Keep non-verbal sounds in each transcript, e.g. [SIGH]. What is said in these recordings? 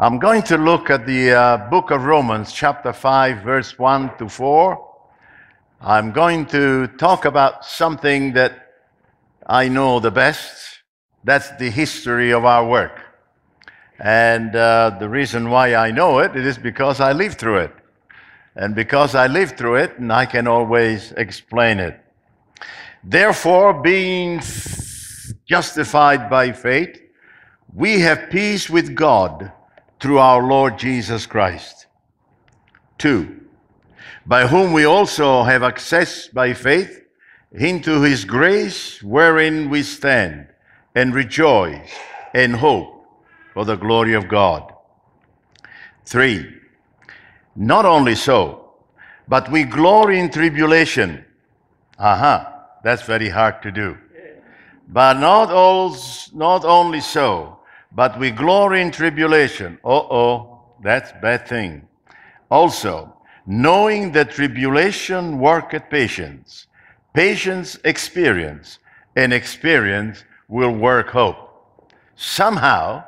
I'm going to look at the uh, book of Romans, chapter 5, verse 1 to 4. I'm going to talk about something that I know the best. That's the history of our work. And uh, the reason why I know it, it is because I lived through it. And because I lived through it, and I can always explain it. Therefore, being justified by faith, we have peace with God through our Lord Jesus Christ. Two, by whom we also have access by faith into his grace wherein we stand and rejoice and hope for the glory of God. Three, not only so, but we glory in tribulation. Aha, uh-huh, that's very hard to do. But not, all, not only so, but we glory in tribulation. Uh oh, that's bad thing. Also, knowing that tribulation worketh patience, patience experience, and experience will work hope. Somehow,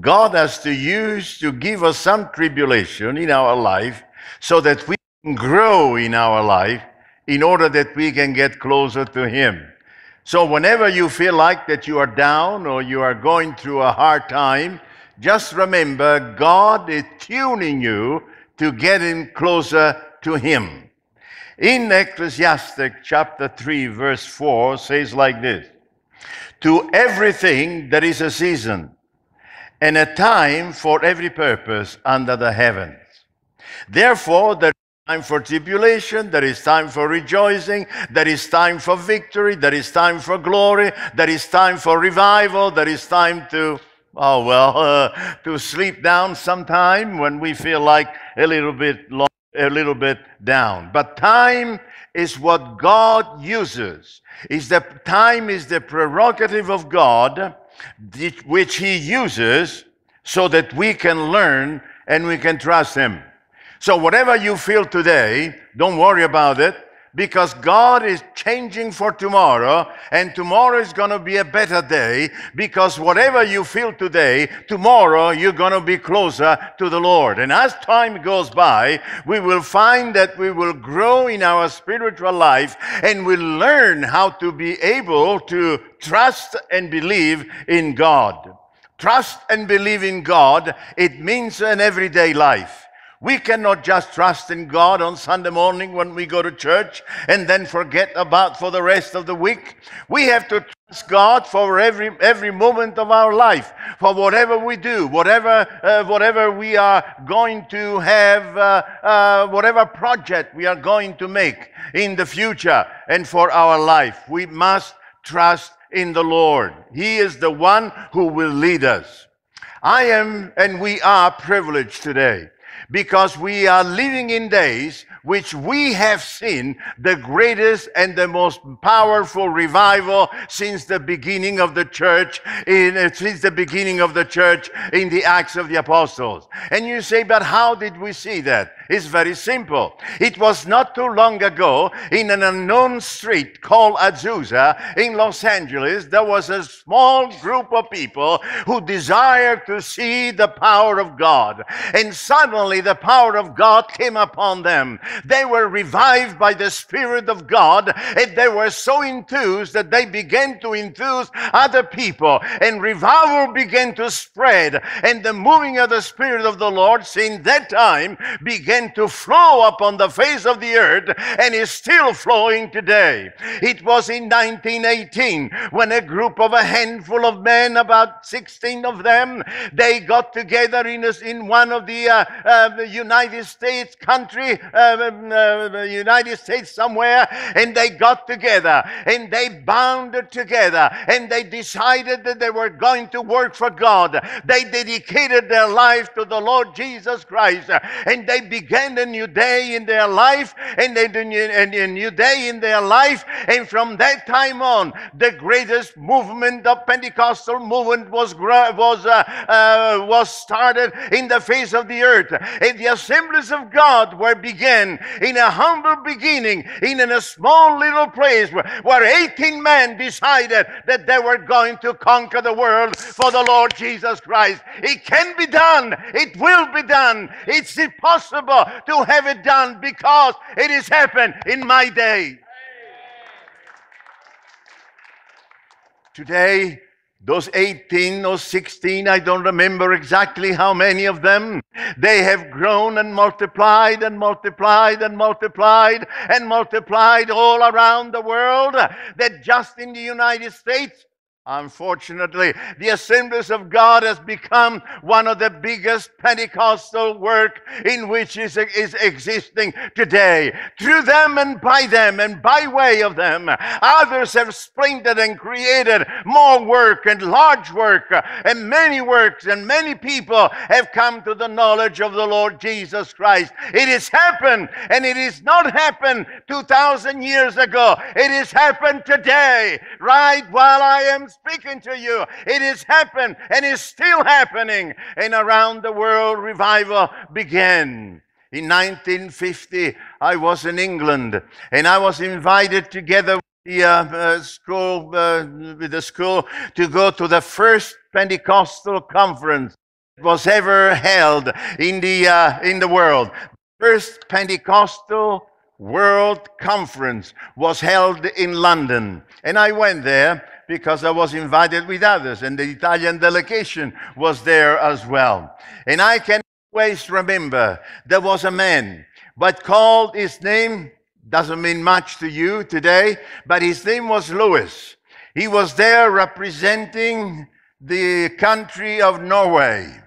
God has to use to give us some tribulation in our life so that we can grow in our life in order that we can get closer to Him. So whenever you feel like that you are down or you are going through a hard time, just remember God is tuning you to get in closer to Him. In Ecclesiastic chapter 3, verse 4 says like this To everything there is a season and a time for every purpose under the heavens. Therefore, there time for tribulation, there is time for rejoicing, there is time for victory, there is time for glory, there is time for revival, there is time to, oh well, uh, [LAUGHS] to sleep down sometime when we feel like a little bit long, a little bit down. But time is what God uses. Is the time is the prerogative of God, which He uses so that we can learn and we can trust Him. So, whatever you feel today, don't worry about it because God is changing for tomorrow, and tomorrow is going to be a better day because whatever you feel today, tomorrow you're going to be closer to the Lord. And as time goes by, we will find that we will grow in our spiritual life and we'll learn how to be able to trust and believe in God. Trust and believe in God, it means an everyday life. We cannot just trust in God on Sunday morning when we go to church and then forget about for the rest of the week. We have to trust God for every every moment of our life, for whatever we do, whatever uh, whatever we are going to have, uh, uh, whatever project we are going to make in the future and for our life. We must trust in the Lord. He is the one who will lead us. I am and we are privileged today because we are living in days which we have seen the greatest and the most powerful revival since the beginning of the church in uh, since the beginning of the church in the acts of the apostles. And you say but how did we see that it's very simple. It was not too long ago in an unknown street called azusa in los angeles there was a small group of people who desired to see the power of god. And suddenly the power of god came upon them. They were revived by the Spirit of God, and they were so enthused that they began to enthuse other people, and revival began to spread, and the moving of the Spirit of the Lord since that time began to flow upon the face of the earth, and is still flowing today. It was in 1918 when a group of a handful of men, about 16 of them, they got together in, a, in one of the uh, uh, United States country, uh, uh, United States somewhere, and they got together and they bounded together and they decided that they were going to work for God. They dedicated their life to the Lord Jesus Christ and they began a new day in their life and they, a new day in their life. And from that time on, the greatest movement, the Pentecostal movement, was was uh, uh, was started in the face of the earth. And the assemblies of God were began began in a humble beginning in a small little place where, where 18 men decided that they were going to conquer the world for the Lord Jesus Christ. It can be done. It will be done. It's impossible to have it done because it has happened in my day. Today, those 18 or 16, I don't remember exactly how many of them, they have grown and multiplied and multiplied and multiplied and multiplied all around the world. That just in the United States, Unfortunately, the Assemblies of God has become one of the biggest Pentecostal work in which is, is existing today. Through them and by them and by way of them, others have sprinted and created more work and large work and many works and many people have come to the knowledge of the Lord Jesus Christ. It has happened and it has not happened 2,000 years ago. It has happened today, right while I am speaking to you. It has happened and is still happening. And around the world, revival began. In 1950, I was in England and I was invited together with the uh, uh, school, uh, with the school to go to the first Pentecostal conference that was ever held in the, uh, in the world. First Pentecostal World Conference was held in London. And I went there because I was invited with others, and the Italian delegation was there as well. And I can always remember there was a man, but called his name doesn't mean much to you today, but his name was Lewis. He was there representing the country of Norway.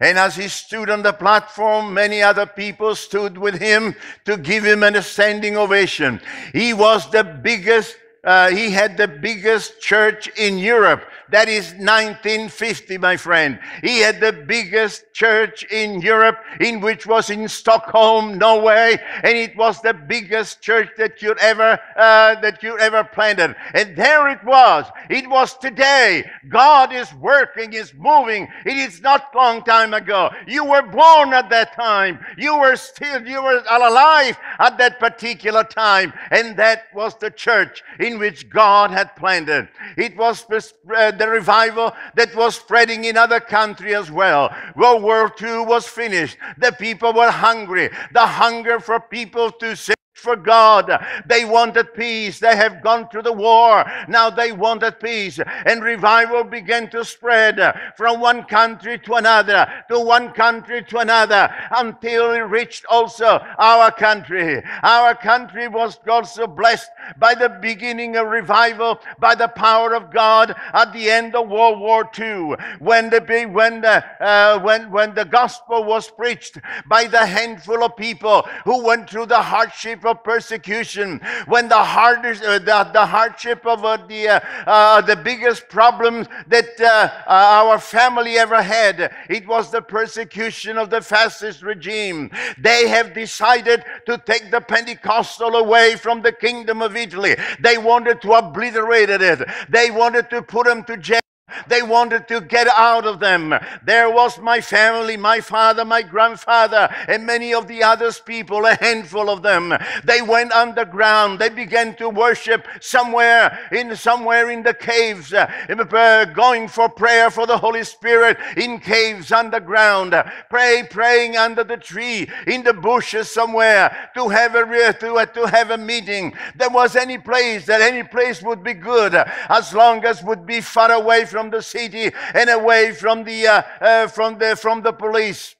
And as he stood on the platform, many other people stood with him to give him an standing ovation. He was the biggest uh, he had the biggest church in Europe. That is 1950, my friend. He had the biggest church in Europe, in which was in Stockholm, Norway, and it was the biggest church that you ever uh, that you ever planted. And there it was. It was today. God is working, is moving. It is not long time ago. You were born at that time. You were still you were alive at that particular time, and that was the church in which God had planted. It was uh, the revival that was spreading in other countries as well. World War II was finished. The people were hungry. The hunger for people to say for God. They wanted peace. They have gone through the war. Now they wanted peace. And revival began to spread from one country to another, to one country to another, until it reached also our country. Our country was also blessed by the beginning of revival, by the power of God at the end of World War II, when the, when the, uh, when, when the gospel was preached by the handful of people who went through the hardship of persecution, when the hardest, uh, the, the hardship of uh, the, uh, uh the biggest problem that uh, uh, our family ever had, it was the persecution of the fascist regime. They have decided to take the Pentecostal away from the kingdom of Italy. They wanted to obliterate it. They wanted to put them to jail. They wanted to get out of them. There was my family, my father, my grandfather, and many of the others people, a handful of them. They went underground. They began to worship somewhere in somewhere in the caves, uh, going for prayer for the Holy Spirit in caves underground. Pray, praying under the tree, in the bushes somewhere to have a to, to have a meeting. There was any place that any place would be good as long as would be far away from the city and away from the, uh, uh, from the, from the police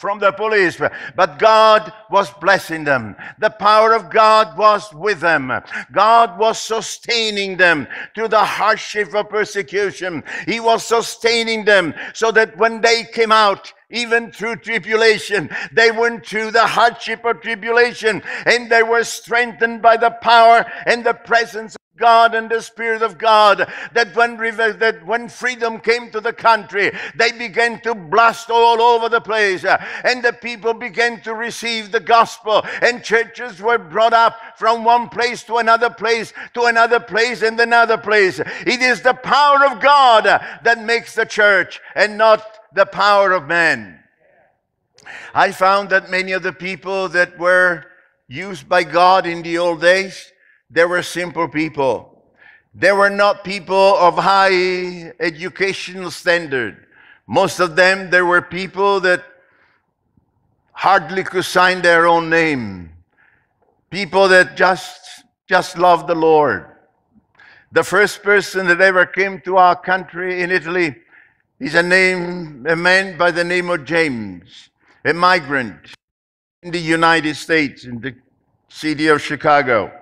from the police. But God was blessing them. The power of God was with them. God was sustaining them through the hardship of persecution. He was sustaining them so that when they came out, even through tribulation. They went through the hardship of tribulation and they were strengthened by the power and the presence of God and the Spirit of God that when, that when freedom came to the country, they began to blast all over the place, uh, and the people began to receive the gospel, and churches were brought up from one place to another place, to another place, and another place. It is the power of God that makes the church, and not the power of man. I found that many of the people that were used by God in the old days, they were simple people. They were not people of high educational standard. Most of them, there were people that hardly could sign their own name. People that just, just loved the Lord. The first person that ever came to our country in Italy is a name, a man by the name of James, a migrant in the United States, in the city of Chicago.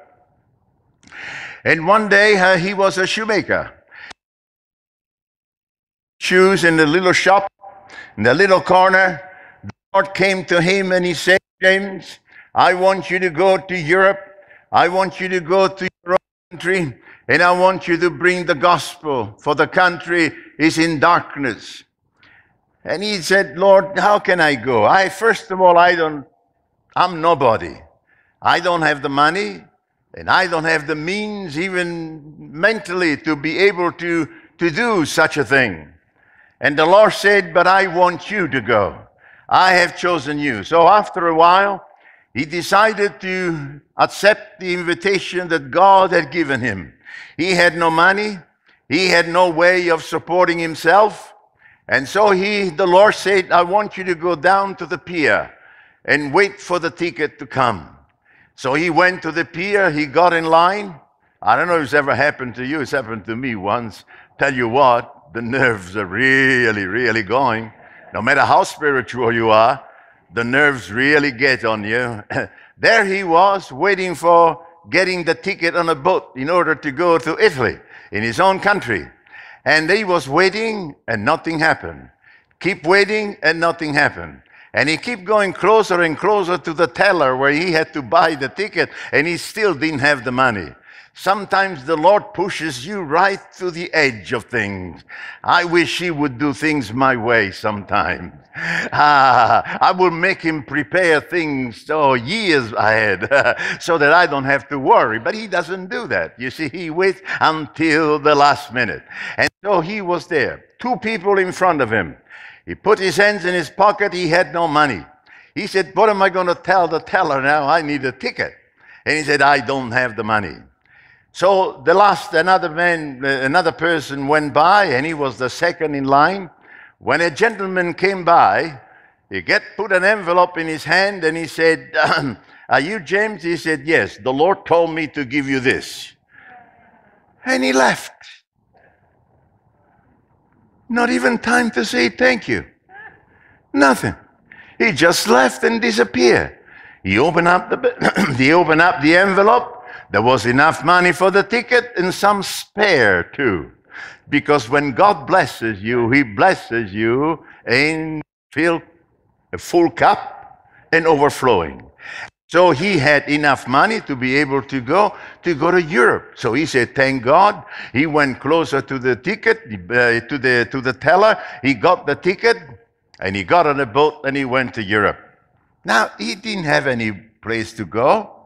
And one day uh, he was a shoemaker. Shoes in the little shop, in the little corner. The Lord came to him and he said, James, I want you to go to Europe. I want you to go to your own country and I want you to bring the gospel, for the country is in darkness. And he said, Lord, how can I go? I, first of all, I don't, I'm nobody. I don't have the money, and I don't have the means, even mentally, to be able to, to do such a thing. And the Lord said, But I want you to go. I have chosen you. So after a while, he decided to accept the invitation that God had given him. He had no money. He had no way of supporting himself. And so he, the Lord said, I want you to go down to the pier and wait for the ticket to come. So he went to the pier, he got in line. I don't know if it's ever happened to you, it's happened to me once. Tell you what, the nerves are really, really going. No matter how spiritual you are, the nerves really get on you. [LAUGHS] there he was, waiting for getting the ticket on a boat in order to go to Italy in his own country. And he was waiting and nothing happened. Keep waiting and nothing happened. And he kept going closer and closer to the teller where he had to buy the ticket and he still didn't have the money. Sometimes the Lord pushes you right to the edge of things. I wish He would do things my way sometimes. [LAUGHS] Ah, I will make Him prepare things oh, years ahead [LAUGHS] so that I don't have to worry. But He doesn't do that. You see, He waits until the last minute. And so He was there, two people in front of Him. He put his hands in his pocket. He had no money. He said, What am I going to tell the teller now? I need a ticket. And he said, I don't have the money. So the last, another man, uh, another person went by, and he was the second in line. When a gentleman came by, he get put an envelope in his hand, and he said, [CLEARS THROAT] "Are you James?" He said, "Yes." The Lord told me to give you this, and he left. Not even time to say thank you. Nothing. He just left and disappeared. He opened up the [CLEARS THROAT] he opened up the envelope there was enough money for the ticket and some spare too. Because when God blesses you, He blesses you in fill, a full cup and overflowing. So he had enough money to be able to go to go to Europe. So he said, "Thank God." He went closer to the ticket, uh, to the to the teller. He got the ticket, and he got on a boat and he went to Europe. Now he didn't have any place to go.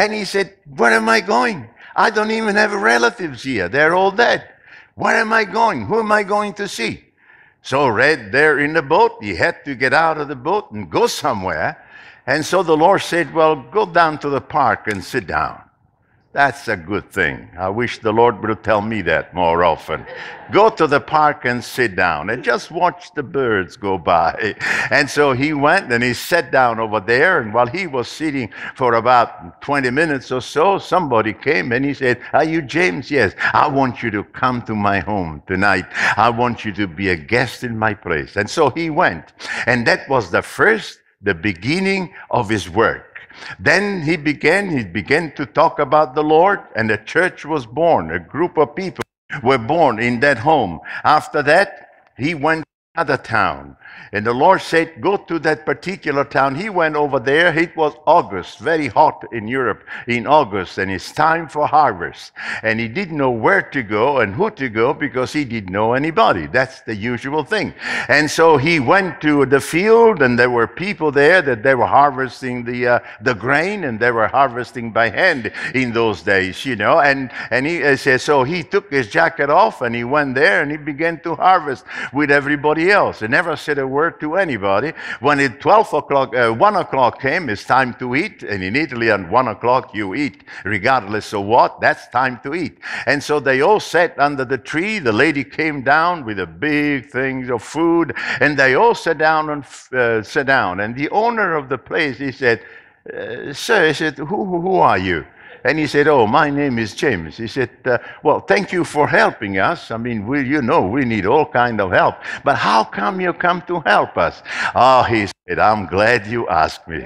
And he said, Where am I going? I don't even have relatives here. They're all dead. Where am I going? Who am I going to see? So, right there in the boat, he had to get out of the boat and go somewhere. And so the Lord said, Well, go down to the park and sit down. That's a good thing. I wish the Lord would tell me that more often. Go to the park and sit down and just watch the birds go by. [LAUGHS] And so he went and he sat down over there. And while he was sitting for about 20 minutes or so, somebody came and he said, Are you James? Yes. I want you to come to my home tonight. I want you to be a guest in my place. And so he went. And that was the first, the beginning of his work. Then he began, he began to talk about the Lord, and a church was born. A group of people were born in that home. After that, he went to another town. And the Lord said, Go to that particular town. He went over there. It was August, very hot in Europe in August, and it's time for harvest. And he didn't know where to go and who to go because he didn't know anybody. That's the usual thing. And so he went to the field, and there were people there that they were harvesting the, uh, the grain, and they were harvesting by hand in those days, you know. And, and he uh, said, So he took his jacket off and he went there and he began to harvest with everybody else. He never said a word to anybody. When it 12 o'clock, uh, 1 o'clock came, it's time to eat. And in Italy, at 1 o'clock, you eat, regardless of what. That's time to eat. And so they all sat under the tree. The lady came down with a big thing of food, and they all sat down and uh, sat down. And the owner of the place, he said, uh, Sir, he said, who, who are you? And he said, Oh, my name is James. He said, uh, Well, thank you for helping us. I mean, we, you know, we need all kind of help. But how come you come to help us? Oh, he said, I'm glad you asked me.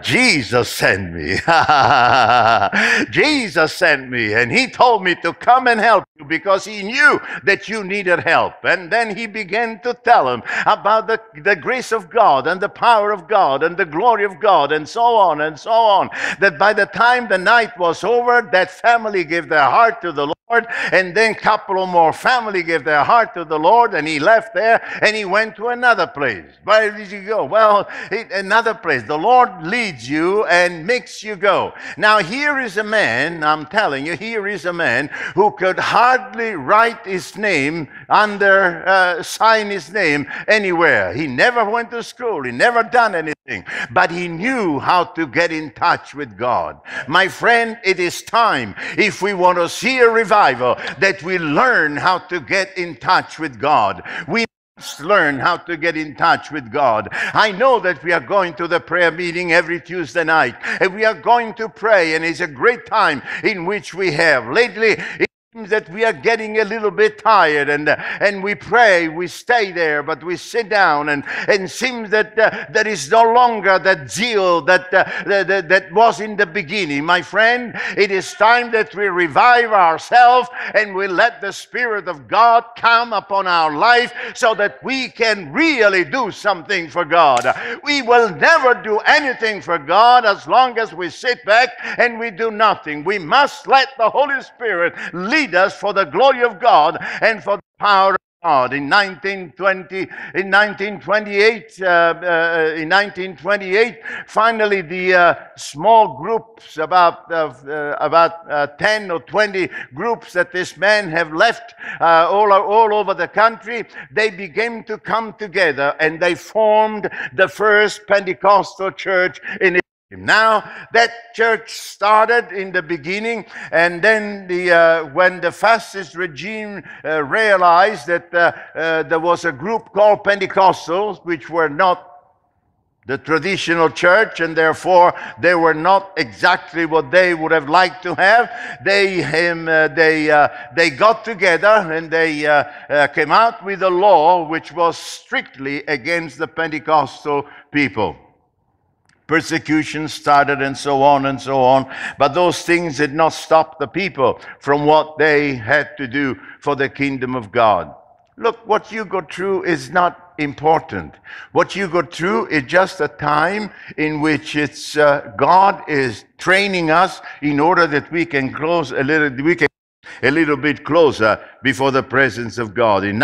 Jesus sent me. [LAUGHS] Jesus sent me. And he told me to come and help you because he knew that you needed help. And then he began to tell him about the, the grace of God and the power of God and the glory of God and so on and so on. That by the time the night was over, that family gave their heart to the Lord, and then couple of more family gave their heart to the Lord, and he left there and he went to another place. Where did he go? Well, another place. The Lord leads you and makes you go. Now, here is a man, I'm telling you, here is a man who could hardly write his name under, uh, sign his name anywhere. He never went to school, he never done anything, but he knew how to get in touch with God. My friend, it is time, if we want to see a revival, that we learn how to get in touch with God. We learn how to get in touch with God. I know that we are going to the prayer meeting every Tuesday night and we are going to pray, and it's a great time in which we have. Lately, that we are getting a little bit tired and uh, and we pray we stay there but we sit down and and seems that uh, there is no longer that zeal that, uh, that that was in the beginning. My friend it is time that we revive ourselves and we let the spirit of god come upon our life so that we can really do something for god. We will never do anything for god as long as we sit back and we do nothing. We must let the holy spirit lead lead us for the glory of God and for the power of God. In 1920, in 1928, uh, uh, in 1928, finally the uh, small groups, about uh, about uh, 10 or 20 groups that this man have left uh, all all over the country, they began to come together and they formed the first Pentecostal church in now that church started in the beginning, and then the, uh, when the fascist regime uh, realized that uh, uh, there was a group called Pentecostals, which were not the traditional church, and therefore they were not exactly what they would have liked to have. They um, uh, they uh, they got together and they uh, uh came out with a law which was strictly against the Pentecostal people persecution started and so on and so on. But those things did not stop the people from what they had to do for the kingdom of God. Look, what you go through is not important. What you go through is just a time in which it's uh, God is training us in order that we can close a little, we can a little bit closer before the presence of God. In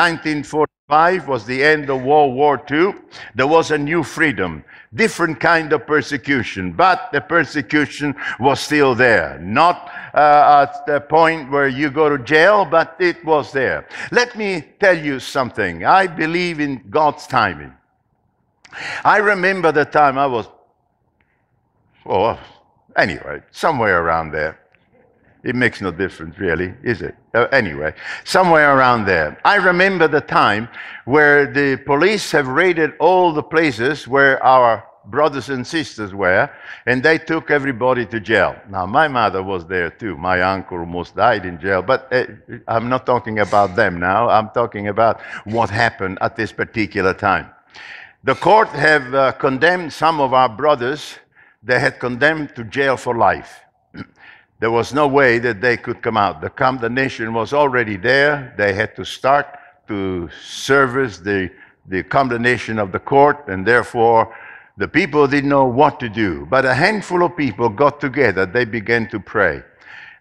1945 was the end of World War II. There was a new freedom different kind of persecution, but the persecution was still there. Not uh, at the point where you go to jail, but it was there. Let me tell you something. I believe in God's timing. I remember the time I was, oh, anyway, somewhere around there. It makes no difference, really, is it? Uh, anyway, somewhere around there. I remember the time where the police have raided all the places where our brothers and sisters were, and they took everybody to jail. Now, my mother was there too. My uncle almost died in jail, but uh, I'm not talking about them now. I'm talking about what happened at this particular time. The court have uh, condemned some of our brothers. They had condemned to jail for life. There was no way that they could come out. The condemnation was already there. They had to start to service the, the condemnation of the court, and therefore the people didn't know what to do. But a handful of people got together. They began to pray.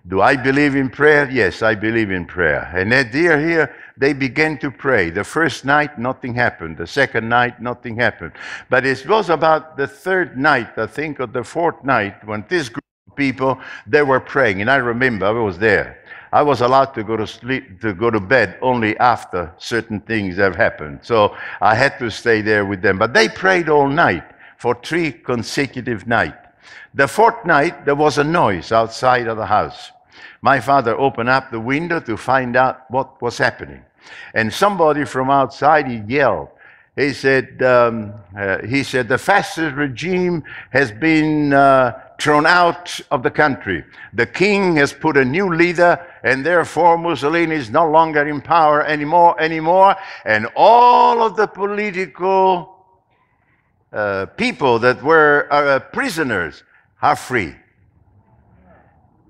Do I believe in prayer? Yes, I believe in prayer. And at dear here, they began to pray. The first night, nothing happened. The second night, nothing happened. But it was about the third night, I think, or the fourth night, when this group people, they were praying. And I remember I was there. I was allowed to go to sleep, to go to bed only after certain things have happened. So I had to stay there with them. But they prayed all night for three consecutive nights. The fourth night, there was a noise outside of the house. My father opened up the window to find out what was happening. And somebody from outside, he yelled. He said, um, uh, he said, the fascist regime has been uh, thrown out of the country. The king has put a new leader, and therefore Mussolini is no longer in power anymore, anymore. And all of the political uh, people that were uh, prisoners are free.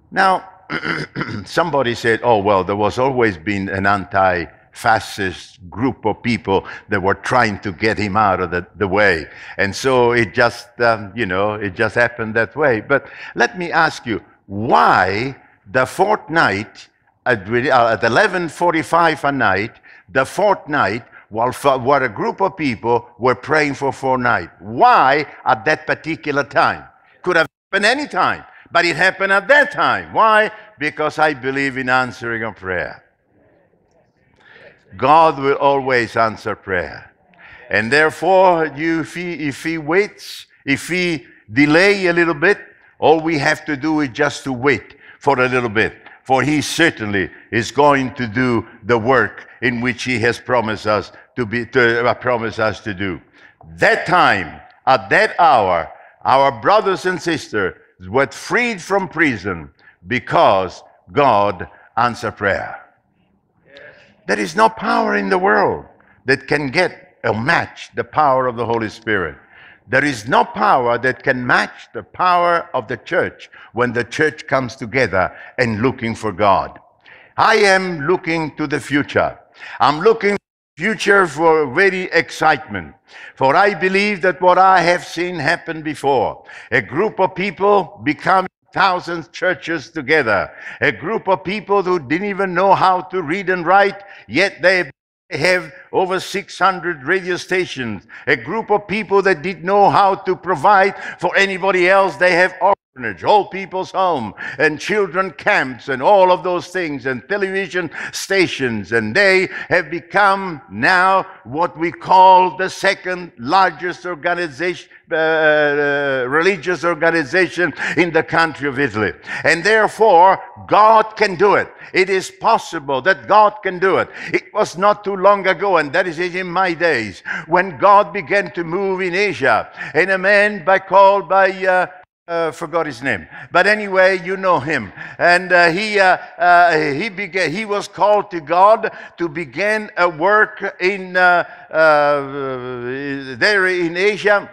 Now, [CLEARS THROAT] somebody said, oh, well, there was always been an anti fascist group of people that were trying to get him out of the, the way. And so it just, um, you know, it just happened that way. But let me ask you, why the fortnight at, uh, at 11.45 at night, the fortnight, night, while, while a group of people were praying for four nights. Why at that particular time? Could have happened any time, but it happened at that time. Why? Because I believe in answering a prayer. God will always answer prayer. And therefore, you, if, he, if he waits, if he delay a little bit, all we have to do is just to wait for a little bit. For he certainly is going to do the work in which he has promised us to be to uh, promise us to do. That time, at that hour, our brothers and sisters were freed from prison because God answered prayer. There is no power in the world that can get or match the power of the Holy Spirit. There is no power that can match the power of the church when the church comes together and looking for God. I am looking to the future. I'm looking future for very excitement. For I believe that what I have seen happen before, a group of people become thousands churches together. A group of people who didn't even know how to read and write, yet they have over 600 radio stations. A group of people that didn't know how to provide for anybody else. They have orphanage, old people's home, and children camps, and all of those things, and television stations. And they have become now what we call the second largest organization uh, uh, religious organization in the country of Italy. And therefore, God can do it. It is possible that God can do it. It was not too long ago, and that is in my days, when God began to move in Asia. And a man by called by uh, uh, forgot his name, but anyway, you know him. And uh, he uh, uh he began. He was called to God to begin a work in uh, there in Asia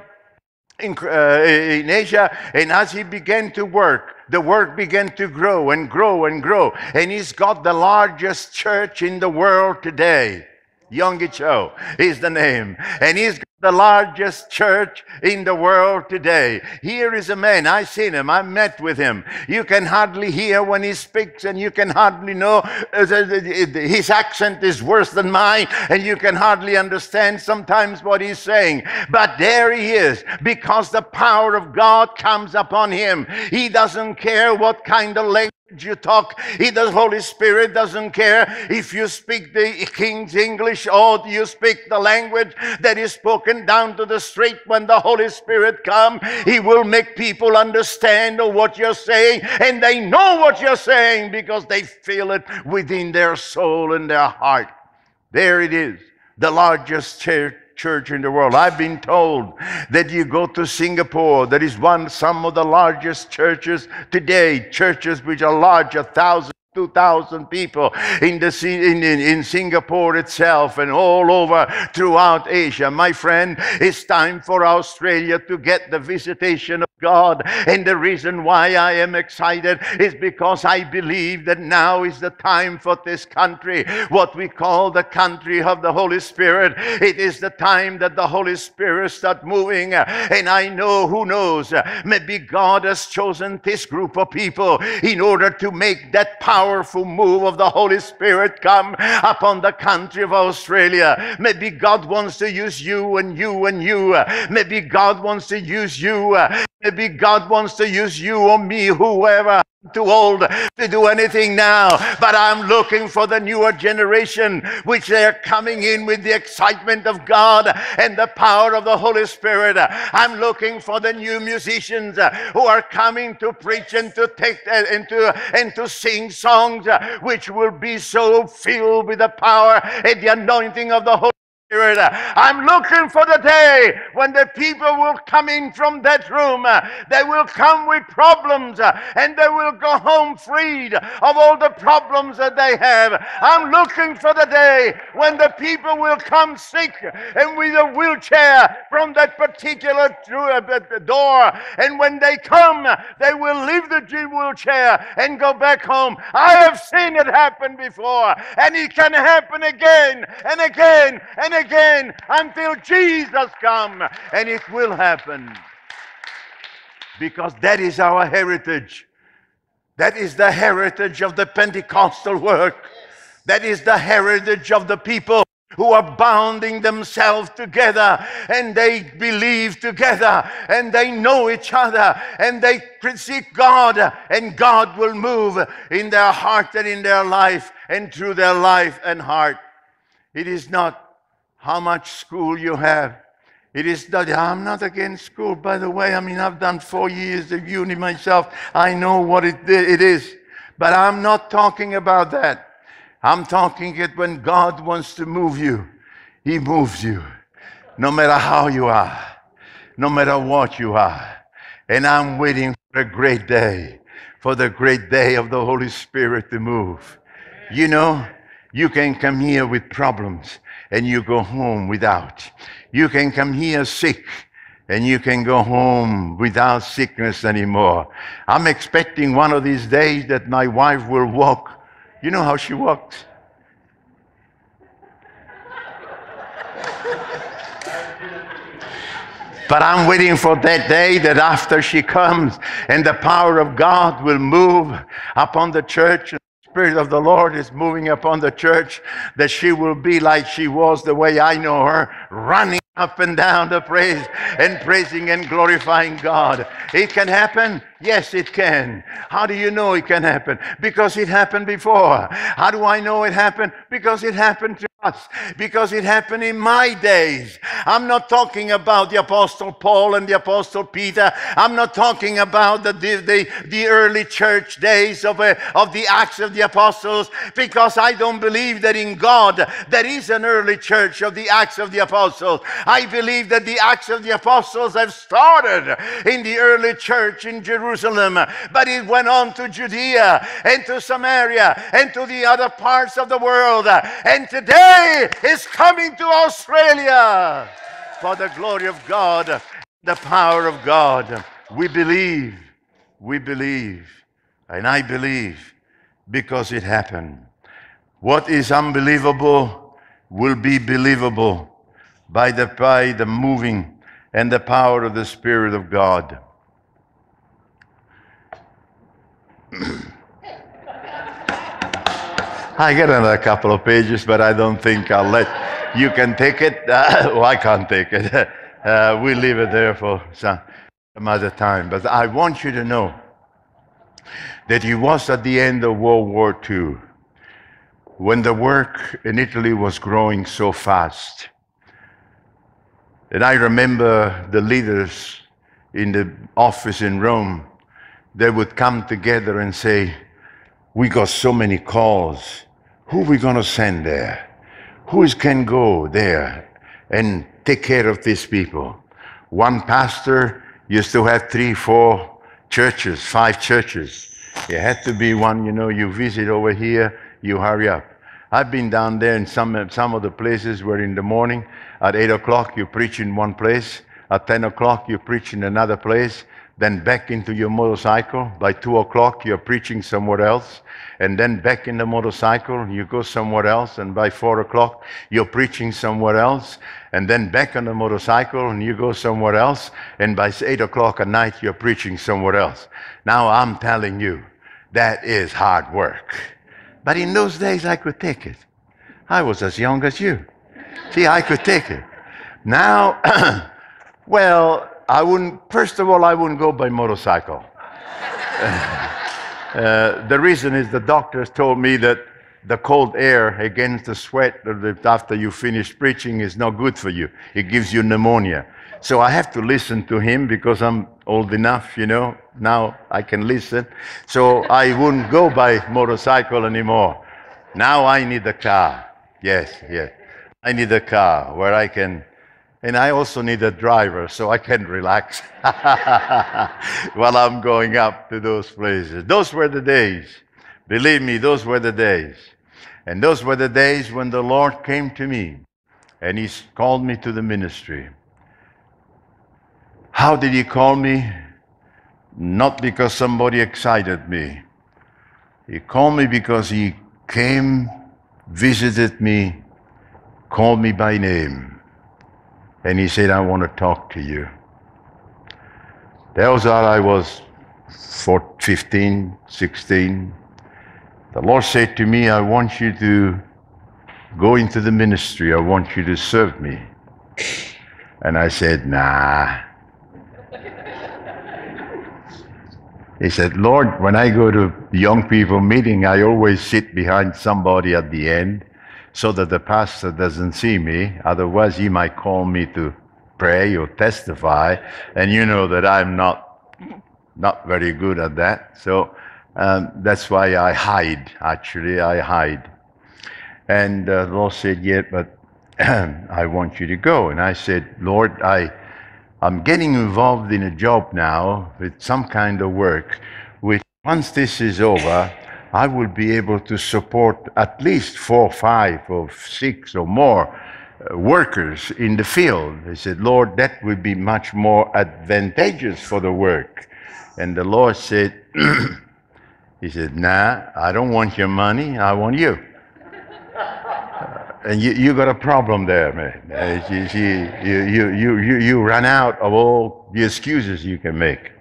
in, in Asia, and as he began to work, the work began to grow and grow and grow. And he's got the largest church in the world today. Yonggi Cho is the name. And he's the largest church in the world today. Here is a man, I've seen him, I met with him. You can hardly hear when he speaks, and you can hardly know uh, his accent is worse than mine, and you can hardly understand sometimes what he's saying. But there he is, because the power of God comes upon him. He doesn't care what kind of language you talk. He, the Holy Spirit doesn't care if you speak the King's English or you speak the language that is spoken down to the street. When the Holy Spirit come, He will make people understand what you're saying, and they know what you're saying because they feel it within their soul and their heart. There it is, the largest church church in the world. I've been told that you go to Singapore, that is one some of the largest churches today, churches which are large, a thousand 2,000 people in, the, in, in, in Singapore itself and all over throughout Asia. My friend, it's time for Australia to get the visitation of God. And the reason why I am excited is because I believe that now is the time for this country, what we call the country of the Holy Spirit. It is the time that the Holy Spirit start moving. And I know who knows, maybe God has chosen this group of people in order to make that power powerful move of the Holy Spirit come upon the country of Australia. Maybe God wants to use you and you and you. Maybe God wants to use you. Maybe God wants to use you or me, whoever too old to do anything now, but I'm looking for the newer generation, which they're coming in with the excitement of God and the power of the Holy Spirit. I'm looking for the new musicians uh, who are coming to preach and to take uh, and to, and to sing songs uh, which will be so filled with the power and the anointing of the Holy Spirit. I'm looking for the day when the people will come in from that room. They will come with problems and they will go home freed of all the problems that they have. I'm looking for the day when the people will come sick and with a wheelchair from that particular uh, door. And when they come, they will leave the wheelchair and go back home. I have seen it happen before, and it can happen again and again and again until Jesus comes, and it will happen. Because that is our heritage. That is the heritage of the Pentecostal work. That is the heritage of the people who are bounding themselves together and they believe together and they know each other and they seek God and God will move in their heart and in their life and through their life and heart. It is not how much school you have. It is that I'm not against school, by the way. I mean, I've done four years of uni myself. I know what it, it is. But I'm not talking about that. I'm talking it when God wants to move you, He moves you, no matter how you are, no matter what you are. And I'm waiting for a great day, for the great day of the Holy Spirit to move. You know, you can come here with problems and you go home without. You can come here sick and you can go home without sickness anymore. I'm expecting one of these days that my wife will walk. You know how she walks? But I'm waiting for that day that after she comes and the power of God will move upon the church Spirit of the Lord is moving upon the church, that she will be like she was the way I know her, running up and down the praise and praising and glorifying God. It can happen. Yes, it can. How do you know it can happen? Because it happened before. How do I know it happened? Because it happened to us. Because it happened in my days. I'm not talking about the Apostle Paul and the Apostle Peter. I'm not talking about the, the, the, early church days of, uh, of the Acts of the Apostles. Because I don't believe that in God there is an early church of the Acts of the Apostles. I believe that the Acts of the Apostles have started in the early church in. Jerusalem, but it went on to Judea and to Samaria and to the other parts of the world. And today is coming to Australia for the glory of God, the power of God. We believe, we believe, and I believe because it happened. What is unbelievable will be believable by the, by the moving and the power of the Spirit of God. I get another couple of pages, but I don't think I'll let you can take it. Uh, [LAUGHS] well, I can't take it. [LAUGHS] Uh, we leave it there for some, some other time. But I want you to know that he was at the end of World War II when the work in Italy was growing so fast. And I remember the leaders in the office in Rome they would come together and say, We got so many calls. Who are we going to send there? Who can go there and take care of these people? One pastor used to have three, four churches, five churches. It had to be one, you know, you visit over here, you hurry up. I've been down there in some, some of the places where in the morning at 8 o'clock you preach in one place, at 10 o'clock you preach in another place, then back into your motorcycle. By two o'clock, you're preaching somewhere else, and then back in the motorcycle, you go somewhere else, and by four o'clock, you're preaching somewhere else, and then back on the motorcycle, and you go somewhere else, and by eight o'clock at night, you're preaching somewhere else. Now, I'm telling you, that is hard work. But in those days, I could take it. I was as young as you. See, I could take it. Now, [CLEARS THROAT] well, I wouldn't, first of all, I wouldn't go by motorcycle. [LAUGHS] Uh, the reason is the doctors told me that the cold air against the sweat after you finish preaching is not good for you. It gives you pneumonia. So I have to listen to him because I'm old enough, you know. Now I can listen. So I wouldn't go by motorcycle anymore. Now I need a car. Yes, yes. I need a car where I can, and I also need a driver so I can relax [LAUGHS] while I'm going up to those places. Those were the days. Believe me, those were the days. And those were the days when the Lord came to me and He called me to the ministry. How did He call me? Not because somebody excited me. He called me because He came, visited me, called me by name, and He said, I want to talk to you. That was how I was 15, 16. The Lord said to me, I want you to go into the ministry. I want you to serve me. And I said, Nah. He said, Lord, when I go to young people meeting, I always sit behind somebody at the end so that the pastor doesn't see me. Otherwise, he might call me to pray or testify. And you know that I'm not, not very good at that. So um, that's why I hide, actually, I hide. And uh, the Lord said, Yeah, but [CLEARS THROAT] I want you to go. And I said, Lord, I, I'm getting involved in a job now with some kind of work, which once this is over, I will be able to support at least four, five, or six or more uh, workers in the field. I said, Lord, that would be much more advantageous for the work. And the Lord said, [CLEARS THROAT] He said, Nah, I don't want your money, I want you. and you, you got a problem there, man. Uh, you, you, you, you, you run out of all the excuses you can make.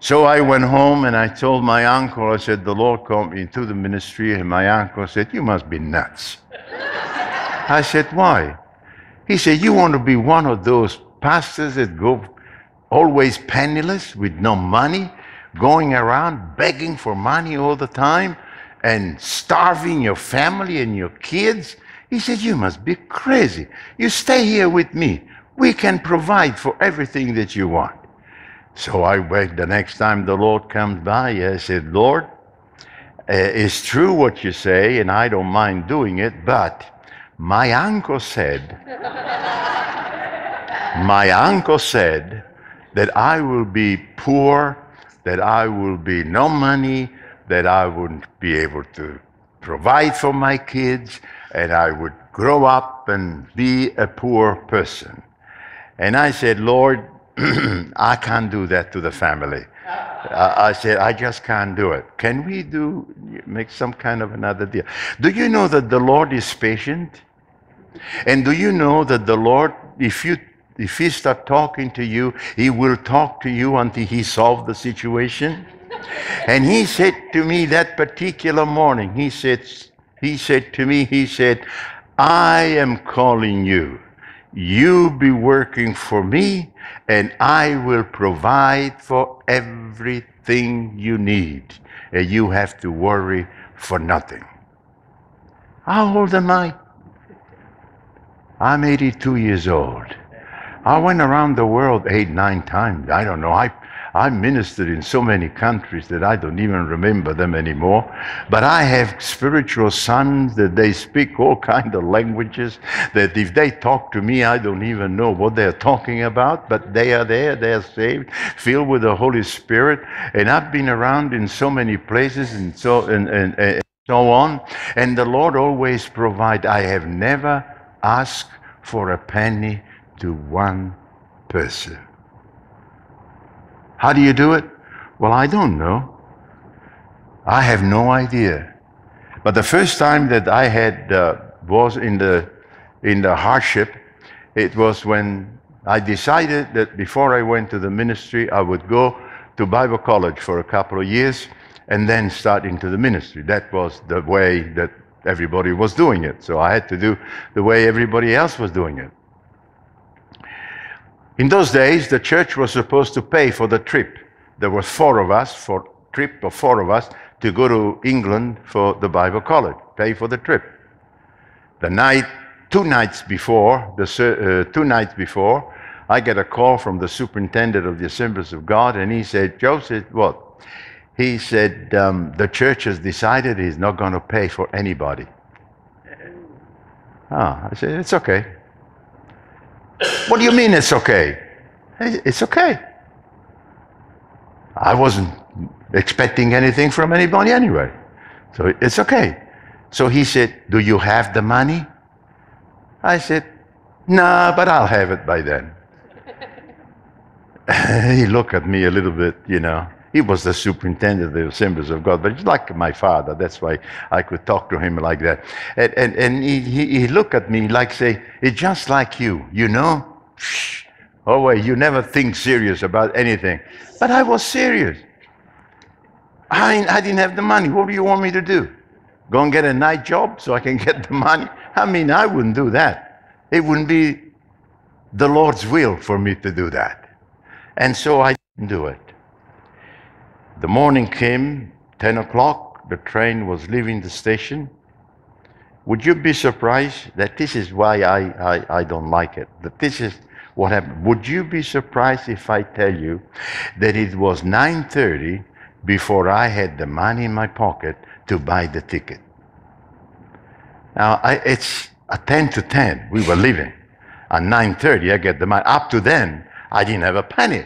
So I went home and I told my uncle, I said, the Lord called me into the ministry, and my uncle said, You must be nuts. I said, Why? He said, You want to be one of those pastors that go always penniless with no money? going around begging for money all the time and starving your family and your kids? He said, You must be crazy. You stay here with me. We can provide for everything that you want. So I begged the next time the Lord comes by, I said, Lord, uh, it's true what you say, and I don't mind doing it, but my uncle said, my uncle said that I will be poor that I will be no money, that I wouldn't be able to provide for my kids, and I would grow up and be a poor person. And I said, Lord, [CLEARS THROAT] I can't do that to the family. I said, I just can't do it. Can we do, make some kind of another deal? Do you know that the Lord is patient? And do you know that the Lord, if you if he start talking to you, he will talk to you until he solves the situation. and he said to me that particular morning, he said, he said to me, he said, I am calling you. You be working for me, and I will provide for everything you need. And you have to worry for nothing. How old am I? I'm 82 years old. I went around the world eight, nine times. I don't know. I, I ministered in so many countries that I don't even remember them anymore. But I have spiritual sons that they speak all [LAUGHS] kind of languages that if they talk to me, I don't even know what they're talking about. But they are there, they are saved, filled with the Holy Spirit. And I've been around in so many places and so and, and, and so on. And the Lord always provide. I have never asked for a penny to one person. How do you do it? Well, I don't know. I have no idea. But the first time that I had uh, was in the in the hardship, it was when I decided that before I went to the ministry, I would go to Bible college for a couple of years and then start into the ministry. That was the way that everybody was doing it. So I had to do the way everybody else was doing it. In those days, the church was supposed to pay for the trip. There were four of us for trip of four of us to go to England for the Bible college, pay for the trip. The night, two nights before, the, uh, two nights before, I get a call from the superintendent of the Assemblies of God, and he said, Joseph, what? He said, um, the church has decided he's not going to pay for anybody. Ah, I said, it's okay. What do you mean it's okay? It's okay. I wasn't expecting anything from anybody anyway. So it's okay. So he said, Do you have the money? I said, Nah, but I'll have it by then. [LAUGHS] he looked at me a little bit, you know. He was the superintendent of the assemblies of God, but he's like my father. That's why I could talk to him like that. And, and, and he, he, he looked at me like, say, it's just like you, you know? Oh, wait, you never think serious about anything. But I was serious. I, I didn't have the money. What do you want me to do? Go and get a night job so I can [LAUGHS] get the money? I mean, I wouldn't do that. It wouldn't be the Lord's will for me to do that. And so I didn't do it. The morning came, 10 o'clock, the train was leaving the station. Would you be surprised that this is why I, I, I don't like it? That this is what happened. Would you be surprised if I tell you that it was 9.30 before I had the money in my pocket to buy the ticket? Now, I, it's a 10 to 10. We were leaving. At 9.30, I get the money. Up to then, I didn't have a penny.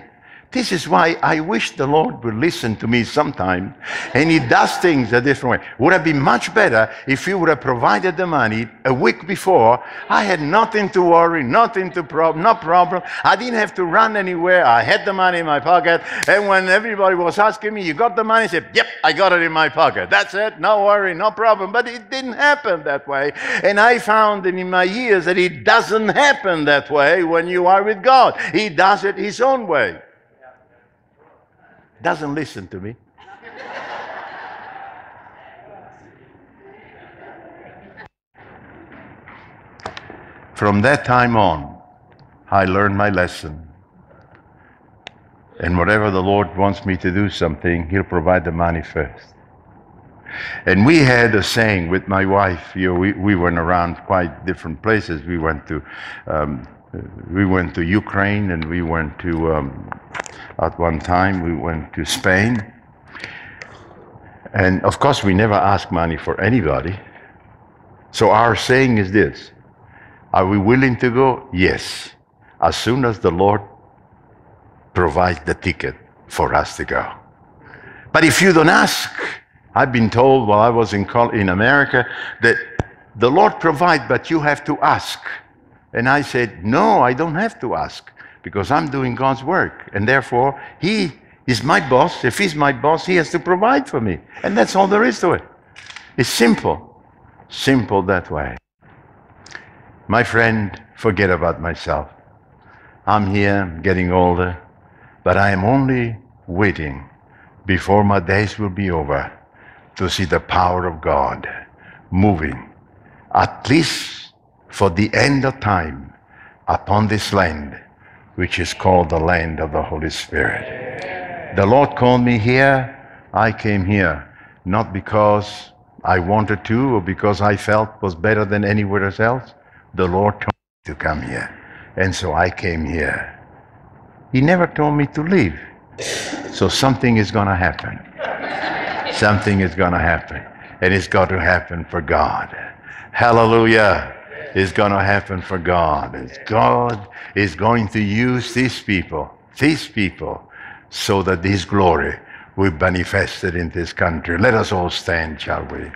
This is why I wish the Lord would listen to me sometime. And He does things a different way. Would have been much better if He would have provided the money a week before. I had nothing to worry, nothing to problem, no problem. I didn't have to run anywhere. I had the money in my pocket. And when everybody was asking me, You got the money? I said, Yep, I got it in my pocket. That's it. No worry, no problem. But it didn't happen that way. And I found in my years that it doesn't happen that way when you are with God. He does it His own way doesn't listen to me. From that time on, I learned my lesson. And whatever the Lord wants me to do something, He'll provide the money first. And we had a saying with my wife. You know, we, we went around quite different places. We went to um, we went to Ukraine and we went to um, at one time. We went to Spain. And of course, we never ask money for anybody. So our saying is this Are we willing to go? Yes. As soon as the Lord provides the ticket for us to go. But if you don't ask, I've been told while I was in, in America that the Lord provides, but you have to ask. And I said, No, I don't have to ask because I'm doing God's work. And therefore, He is my boss. If He's my boss, He has to provide for me. And that's all there is to it. It's simple. Simple that way. My friend, forget about myself. I'm here, getting older, but I am only waiting before my days will be over to see the power of God moving, at least for the end of time, upon this land which is called the land of the Holy Spirit. The Lord called me here. I came here not because I wanted to or because I felt was better than anywhere else. The Lord told me to come here. And so I came here. He never told me to leave. So something is going to happen. something is going to happen. And it's got to happen for God. Hallelujah is going to happen for God. Is God is going to use these people, these people, so that His glory will be manifested in this country. Let us all stand, shall we?